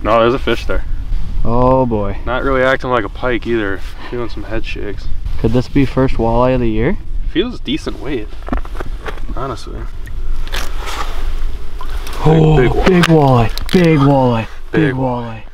No, there's a fish there. Oh boy. Not really acting like a pike either. Feeling some head shakes. Could this be first walleye of the year? Feels decent weight, honestly. oh, big walleye. big walleye. Big walleye. Big, Big walleye.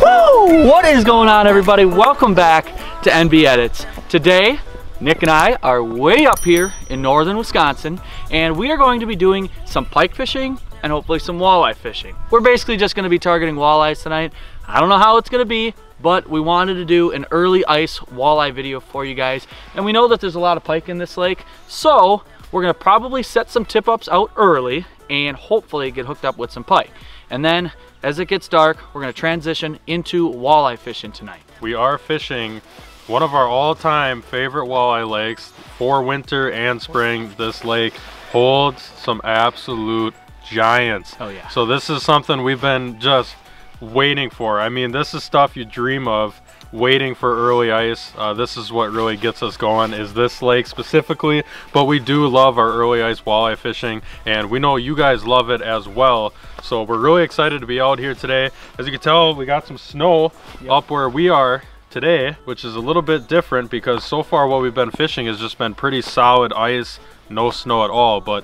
Woo! What is going on, everybody? Welcome back to NB Edits. Today, Nick and I are way up here in northern Wisconsin, and we are going to be doing some pike fishing and hopefully some walleye fishing. We're basically just going to be targeting walleyes tonight. I don't know how it's going to be, but we wanted to do an early ice walleye video for you guys. And we know that there's a lot of pike in this lake, so we're gonna probably set some tip ups out early and hopefully get hooked up with some pike. And then as it gets dark, we're gonna transition into walleye fishing tonight. We are fishing one of our all-time favorite walleye lakes for winter and spring. This lake holds some absolute giants. Oh, yeah. So this is something we've been just waiting for. I mean, this is stuff you dream of waiting for early ice. Uh, this is what really gets us going is this lake specifically, but we do love our early ice walleye fishing and we know you guys love it as well. So we're really excited to be out here today. As you can tell, we got some snow Yep. up where we are today, which is a little bit different because so far what we've been fishing has just been pretty solid ice, no snow at all, but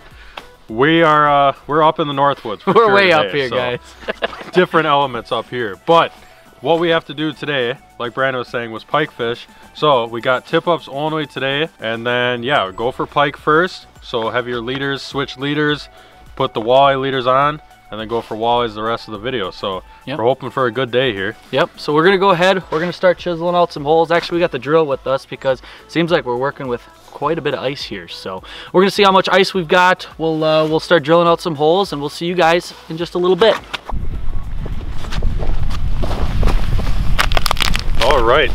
we are uh, we're up in the Northwoods. We're sure way up here, so guys. different elements up here. But what we have to do today, like Brandon was saying, was pike fish. So we got tip ups only today, and then yeah, go for pike first. So have your leaders switch leaders, put the walleye leaders on, and then go for walleyes the rest of the video. So Yep. we're hoping for a good day here. Yep, so we're gonna go ahead, we're gonna start chiseling out some holes. Actually, we got the drill with us because it seems like we're working with quite a bit of ice here. So we're gonna see how much ice we've got. We'll, uh, we'll start drilling out some holes and we'll see you guys in just a little bit. All right,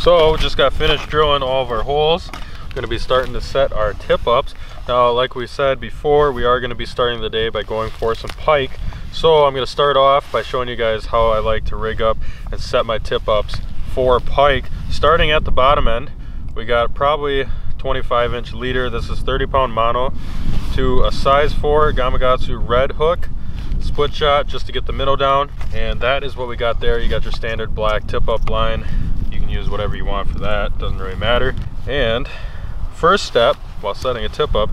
so just got finished drilling all of our holes. To be starting to set our tip ups. Now, like we said before, we are to be starting the day by going for some pike. So I'm to start off by showing you guys how I like to rig up and set my tip ups for pike. Starting at the bottom end, we got probably 25 inch leader. This is 30 pound mono to a size 4 Gamakatsu red hook split shot just to get the middle down. And that is what we got there. You got your standard black tip up line. You can use whatever you want for that. Doesn't really matter. And first step while setting a tip up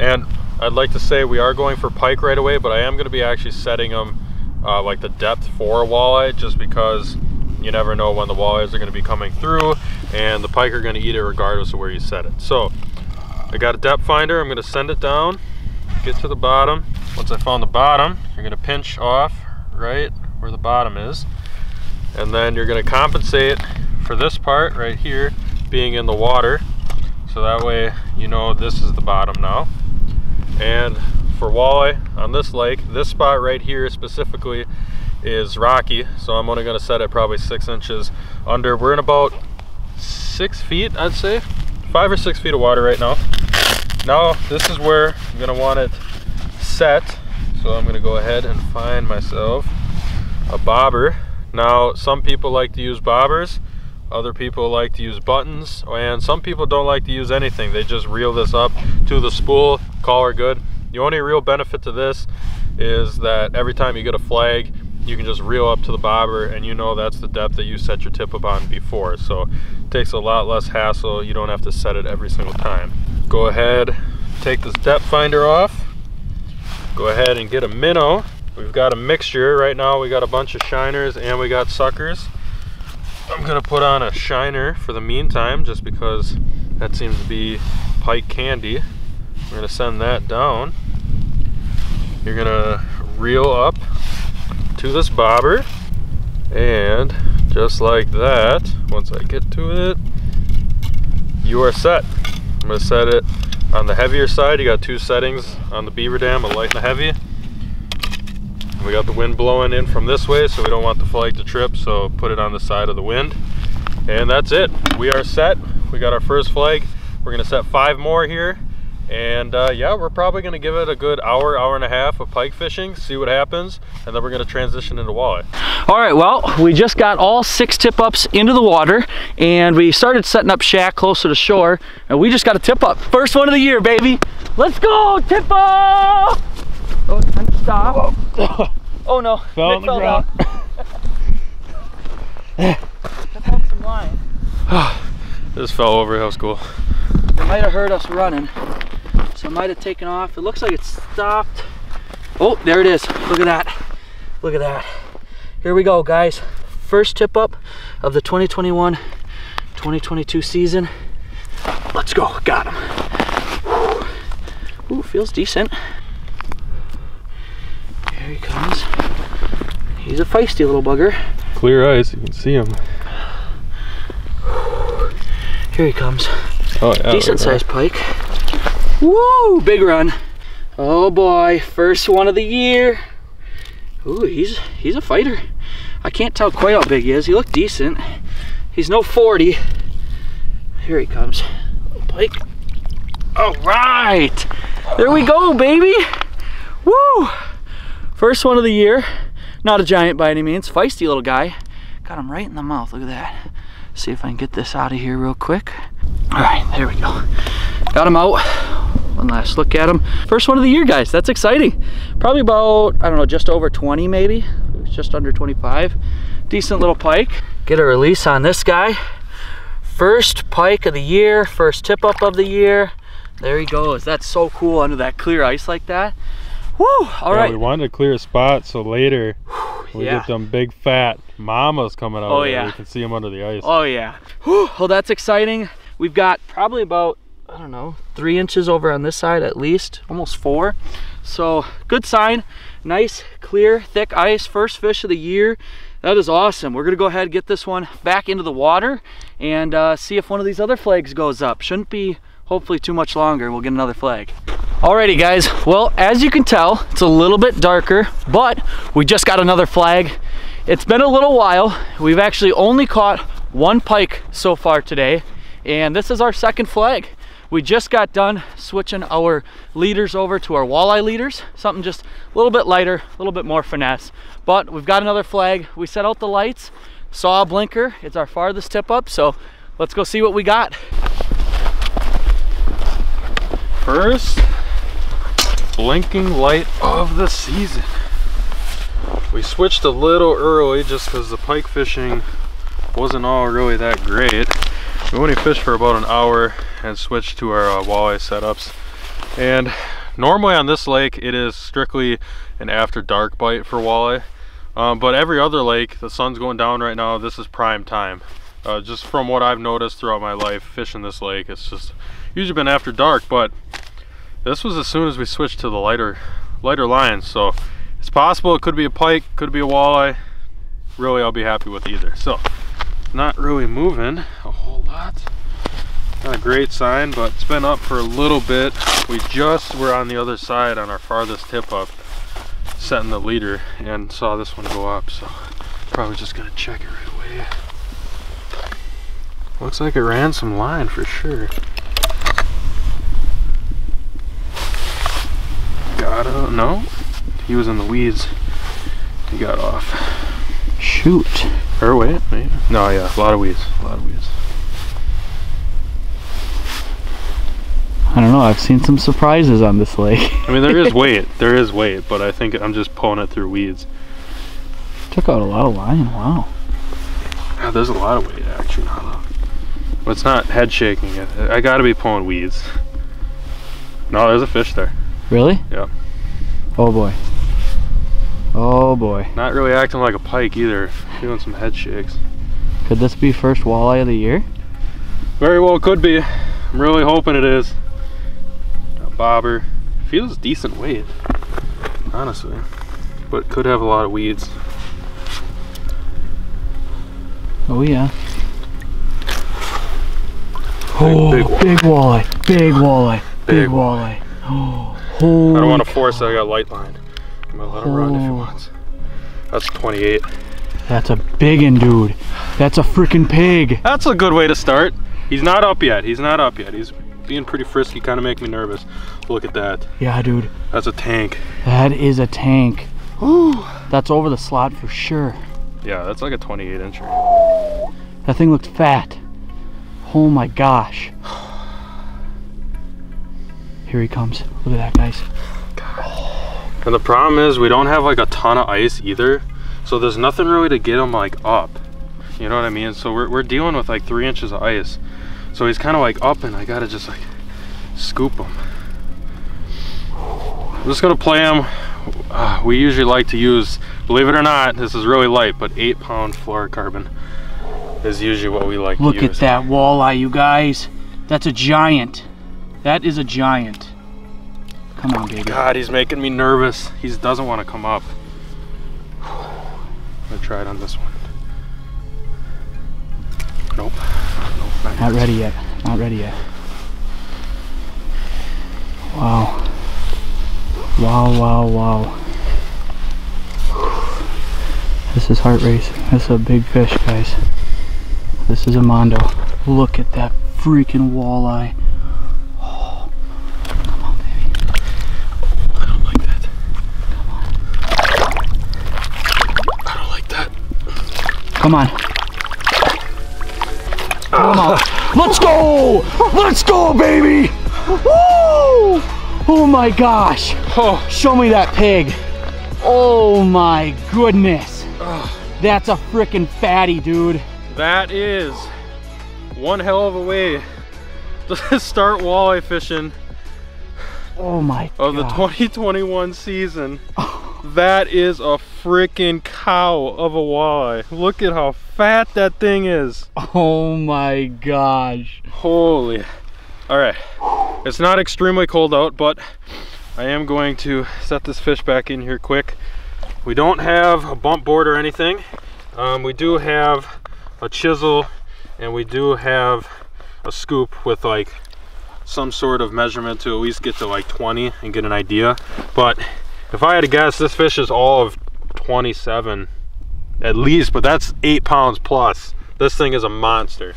and I'd like to say we are going for pike right away but I am going to be actually setting them uh, like the depth for a walleye just because you never know when the walleyes are going to be coming through and the pike are going to eat it regardless of where you set it so I got a depth finder I'm going to send it down get to the bottom. Once I found the bottom, you're gonna pinch off right where the bottom is. And then you're gonna compensate for this part right here being in the water. So that way you know this is the bottom now. And for walleye on this lake, this spot right here specifically is rocky. So I'm only gonna set it probably six inches under. We're in about six feet, I'd say. Five or six feet of water right now. Now, this is where I'm gonna want it set. So I'm gonna go ahead and find myself a bobber. Now, some people like to use bobbers, other people like to use buttons, and some people don't like to use anything. They just reel this up to the spool, call her good. The only real benefit to this is that every time you get a flag, you can just reel up to the bobber and you know that's the depth that you set your tip up on before. So it takes a lot less hassle. You don't have to set it every single time. Go ahead, take this depth finder off. Go ahead and get a minnow. We've got a mixture right now. We got a bunch of shiners and we got suckers. I'm gonna put on a shiner for the meantime just because that seems to be pike candy. We're gonna send that down. You're gonna reel up to this bobber and just like that, once I get to it, you are set. I'm gonna set it on the heavier side. You got two settings on the beaver dam, a light and a heavy. We got the wind blowing in from this way, so we don't want the flag to trip, so put it on the side of the wind. And that's it. We are set. We got our first flag. We're gonna set five more here. And uh, yeah, we're probably gonna give it a good hour, hour and a half of pike fishing, see what happens, and then we're gonna transition into walleye. All right, well, we just got all six tip ups into the water and we started setting up shack closer to shore and we just got a tip up. First one of the year, baby. Let's go, tip up! Oh, time to stop. Oh no. Fell Nick on the ground. down. Some line. This fell over. That was cool. It might have heard us running. So it might have taken off. It looks like it stopped. Oh, there it is. Look at that. Look at that. Here we go, guys. First tip up of the 2021-2022 season. Let's go. Got him. Ooh, feels decent. Here he comes. He's a feisty little bugger. Clear eyes. You can see him. Here he comes. Oh yeah. Decent sized pike. Woo! Big run. Oh boy, first one of the year. Ooh, he's he's a fighter. I can't tell quite how big he is. He looked decent. He's no 40. Here he comes. Pike. All right. There we go, baby. Woo! First one of the year. Not a giant by any means. Feisty little guy. Got him right in the mouth. Look at that. See if I can get this out of here real quick. All right, there we go. Got him out. One last look at him. First one of the year, guys. That's exciting. Probably about, I don't know, just over 20 maybe. Just under 25. Decent little pike. Get a release on this guy. First pike of the year, first tip up of the year. There he goes. That's so cool under that clear ice like that. Woo! All yeah, right. We wanted to clear a spot so later we yeah. get them big fat mamas coming out. Oh, there. yeah. We can see them under the ice. Oh yeah. Whew, well, that's exciting. We've got probably about, I don't know, three inches over on this side at least, almost four. So good sign. Nice, clear, thick ice. First fish of the year. That is awesome. We're gonna go ahead and get this one back into the water and uh, see if one of these other flags goes up. Shouldn't be hopefully too much longer. We'll get another flag. Alrighty guys, well as you can tell, it's a little bit darker, but we just got another flag. It's been a little while. We've actually only caught one pike so far today, and this is our second flag. We just got done switching our leaders over to our walleye leaders, something just a little bit lighter, a little bit more finesse. But we've got another flag. We set out the lights, saw a blinker. It's our farthest tip up, so let's go see what we got. First blinking light of the season. We switched a little early just because the pike fishing wasn't all really that great. We only fished for about an hour and switched to our uh, walleye setups. And normally on this lake, it is strictly an after dark bite for walleye. Um, but every other lake, the sun's going down right now, this is prime time. Uh, just from what I've noticed throughout my life fishing this lake, it's just usually been after dark, but this was as soon as we switched to the lighter lighter lines. So it's possible it could be a pike, could be a walleye. Really, I'll be happy with either. So not really moving a whole lot. Not a great sign, but it's been up for a little bit. We just were on the other side on our farthest tip up, setting the leader, and saw this one go up. So probably just gonna check it right away. Looks like it ran some line for sure. Got a, no, he was in the weeds. He got off. Shoot. Or wait, maybe. No, yeah, a lot of weeds, a lot of weeds. I don't know, I've seen some surprises on this lake. I mean, there is weight, there is weight, but I think I'm just pulling it through weeds. Took out a lot of line, wow. Yeah, there's a lot of weight actually. now, though. But it's not head shaking. I I gotta be pulling weeds. No, there's a fish there. Really? Yeah. Oh boy. Oh boy. Not really acting like a pike either. Doing some head shakes. Could this be first walleye of the year? Very well could be. I'm really hoping it is. A bobber. Feels decent weight, honestly. But could have a lot of weeds. Oh yeah. oh, big walleye. big walleye, big walleye, big, Big walleye. Oh, I don't want to force it. I got light line. I'm gonna let him run if he Oh. wants. That's 28. That's a biggin, dude. That's a freaking pig. That's a good way to start. He's not up yet. He's not up yet. He's being pretty frisky, kind of make me nervous. Look at that. Yeah, dude. That's a tank. That is a tank. Ooh. That's over the slot for sure. Yeah, that's like a 28 incher. That thing looked fat. Oh my gosh. Here he comes. Look at that, guys. And the problem is we don't have like a ton of ice either. So there's nothing really to get him like up. You know what I mean? So we're, we're dealing with like three inches of ice. So he's kind of like up and I gotta just like scoop him. I'm just gonna play him. Uh, we usually like to use, believe it or not, this is really light, but eight pound fluorocarbon is usually what we like Look to use. at that walleye, you guys. That's a giant. That is a giant. Come on, baby. God, he's making me nervous. He doesn't want to come up. I'm gonna try it on this one. Nope. Nope. Not Not ready yet. Not ready yet. Wow. Wow, wow, wow. This is heart racing. This is a big fish, guys. This is a Mondo. Look at that freaking walleye. Oh, come on, baby. I don't like that. I don't like that. Come on. Come on. Let's go! Let's go, baby! Woo! Oh my gosh. Oh, Show me that pig. Oh my goodness. That's a freaking fatty, dude. that is one hell of a way to start walleye fishing Oh my of the 2021 season. That is a freaking cow of a walleye. Look at how fat that thing is. Oh my gosh. Holy. All right. It's not extremely cold out, but I am going to set this fish back in here quick. We don't have a bump board or anything. Um, we do have a chisel and we do have a scoop with like some sort of measurement to at least get to like 20 and get an idea. But if I had to guess, this fish is all of 27 at least, but that's eight pounds plus. This thing is a monster.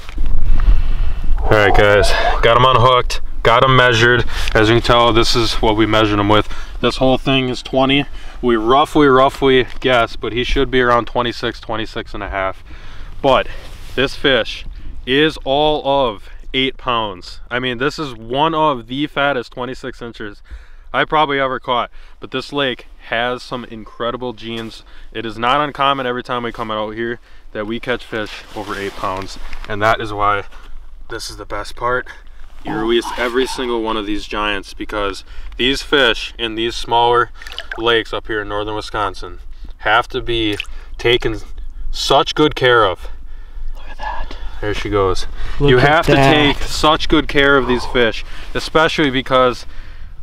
All right, guys, got him unhooked, got him measured. As you can tell, this is what we measured him with. This whole thing is 20. We roughly, roughly guess, but he should be around 26, 26 and a half. But this fish is all of eight pounds. I mean, this is one of the fattest 26 inches I probably ever caught. But this lake has some incredible genes. It is not uncommon every time we come out here that we catch fish over eight pounds. And that is why this is the best part. You release every single one of these giants because these fish in these smaller lakes up here in northern Wisconsin have to be taken such good care of. Look at that. There she goes. Look you at have to take such good care of these fish, especially because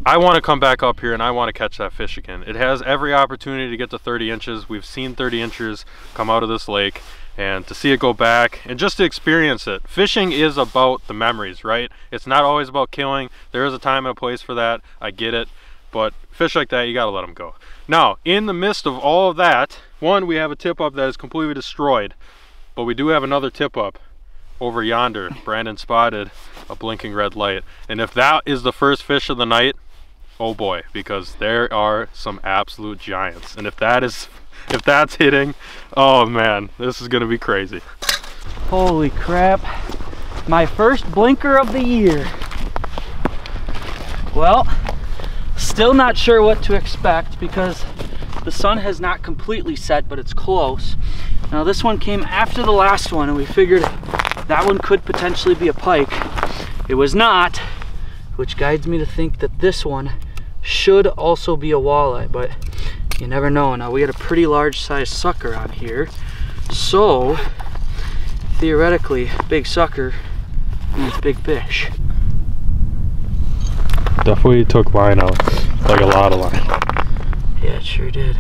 I want to come back up here and I want to catch that fish again. It has every opportunity to get to 30 inches. We've seen 30 inches come out of this lake and to see it go back and just to experience it. Fishing is about the memories, right? It's not always about killing. There is a time and a place for that. I get it. But fish like that, you got to let them go. Now, in the midst of all of that, one, we have a tip up that is completely destroyed, but we do have another tip up over yonder. Brandon spotted a blinking red light. And if that is the first fish of the night, oh boy, because there are some absolute giants. And if that is if that's hitting, oh man, this is gonna be crazy. Holy crap. My first blinker of the year. Well, still not sure what to expect because the sun has not completely set, but it's close. Now this one came after the last one and we figured that one could potentially be a pike. It was not, which guides me to think that this one should also be a walleye, but you never know. Now we got a pretty large sized sucker on here. So theoretically, big sucker means big fish. Definitely took line out, like a lot of line. Yeah, it sure did.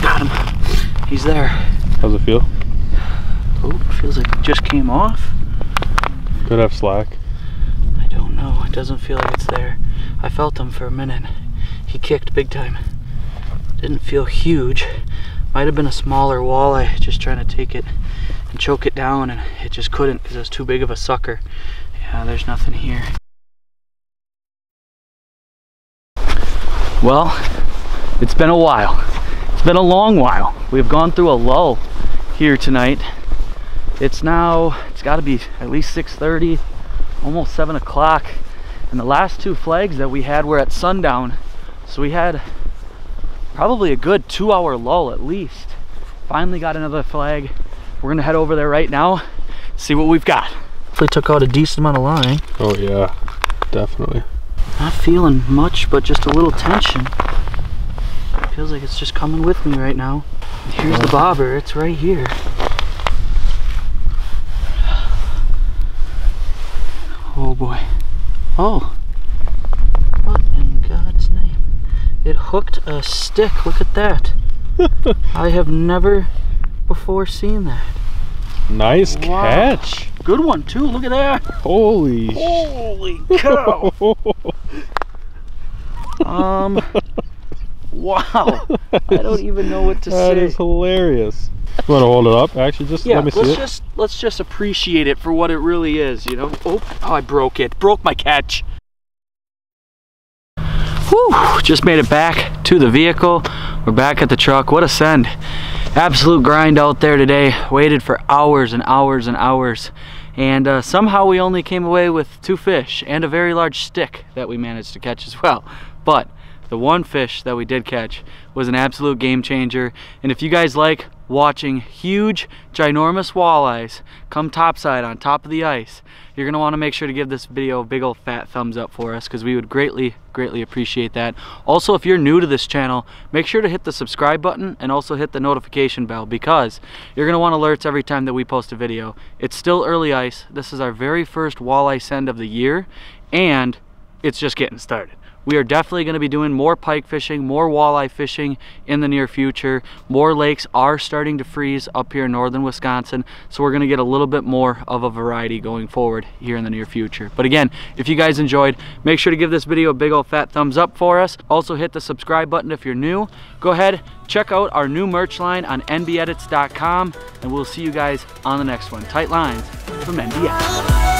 Got him. He's there. How's it feel? Oh, feels like it just came off. Could have slack. I don't know. It doesn't feel like it's there. I felt him for a minute. He kicked big time. Didn't feel huge. Might have been a smaller walleye just trying to take it and choke it down, and it just couldn't because it was too big of a sucker. Yeah, there's nothing here. Well, it's been a while. It's been a long while. We've gone through a lull here tonight. It's now, it's got to be at least 6.30, almost 7 o'clock. And the last two flags that we had were at sundown. So we had probably a good two hour lull at least. Finally got another flag. We're gonna head over there right now, see what we've got. Hopefully took out a decent amount of line. Oh yeah, definitely. Not feeling much, but just a little tension. Feels like it's just coming with me right now. Here's the bobber, it's right here. Oh boy. Oh. What in God's name? It hooked a stick, look at that. I have never before seen that. Nice Wow. catch. Good one too, look at that. Holy. Holy cow. Um, wow. I don't even know what to That say. is hilarious. You want to hold it up? Actually, just yeah, let me see let's it. just let's just appreciate it for what it really is, you know. Oh, oh, I broke it. Broke my catch. Whew, just made it back to the vehicle. We're back at the truck. What a send. Absolute grind out there today. Waited for hours and hours and hours. And uh, somehow we only came away with two fish and a very large stick that we managed to catch as well. But the one fish that we did catch was an absolute game changer. And if you guys like watching huge, ginormous walleyes come topside on top of the ice, you're gonna wanna make sure to give this video a big old fat thumbs up for us because we would greatly, greatly appreciate that. Also, if you're new to this channel, make sure to hit the subscribe button and also hit the notification bell because you're gonna want alerts every time that we post a video. It's still early ice. This is our very first walleye send of the year and it's just getting started. We are definitely going to be doing more pike fishing, more walleye fishing in the near future. More lakes are starting to freeze up here in northern Wisconsin, so we're going to get a little bit more of a variety going forward here in the near future. But again, if you guys enjoyed, make sure to give this video a big old fat thumbs up for us. Also hit the subscribe button if you're new. Go ahead, check out our new merch line on nbedits.com, and we'll see you guys on the next one. Tight lines from NB Edits.